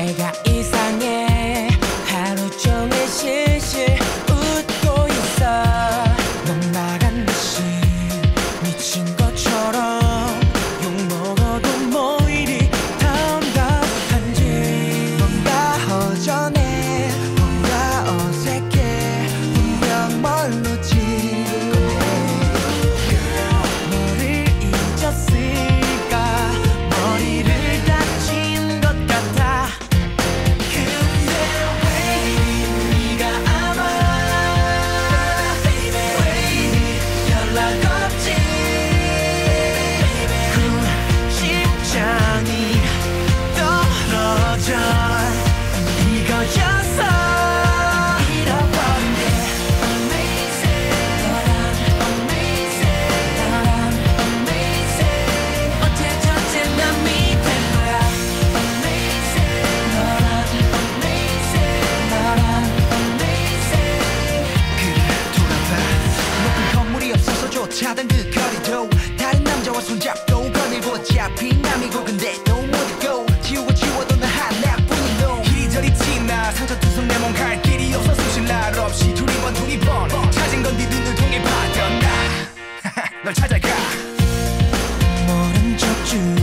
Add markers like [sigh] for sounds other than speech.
llega 차단 그 거리도 다른 남자와 손잡고 거닐고 잡힌 남이고 근데 don't 지우고 지워도 나 하나뿐인 놈. 이리저리 찢나 상처 두손 내 몸 갈 길이 없어 숨쉴 날 없이 두리번 두리번 찾은 건네 눈을 통해 봤던 나널 [laughs] 찾아가. 모른 척 주.